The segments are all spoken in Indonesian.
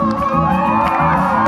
Aplausos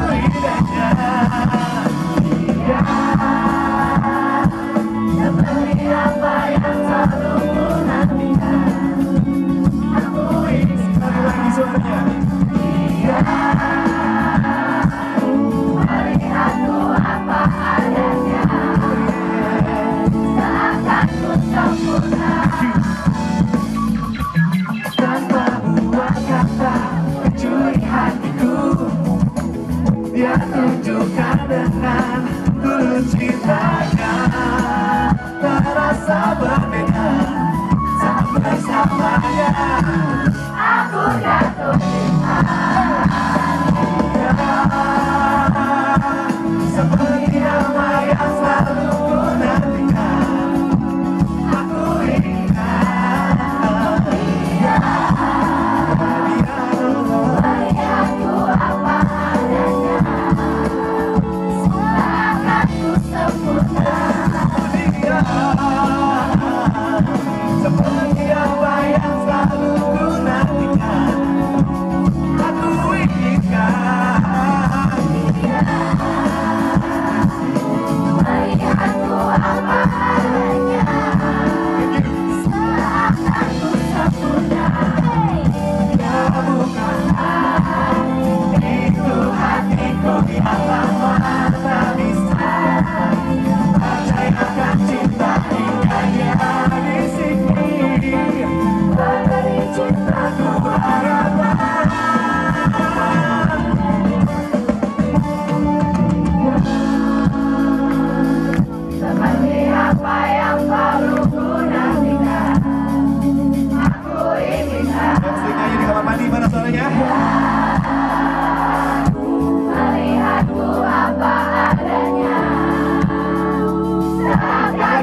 tunjukkan dengan tulus cintanya Terasa berbeda Saat bersamanya Aku jatuh cinta Seperti apa yang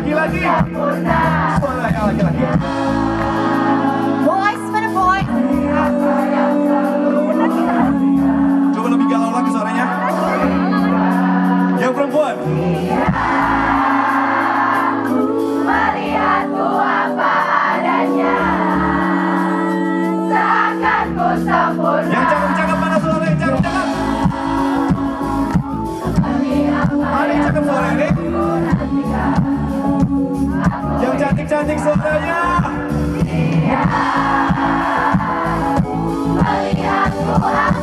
Suara yang laki-laki. Boys, mana boy? Coba lebih galau lagi suaranya. Yang perempuan. Melihatku apa adanya Seakan ku sempurna Yang cakep-cakep mana suaranya? Cakep-cakep. Seperti apa Ada yang cakep suara ini. Cantik-cantik suaranya. Melihatku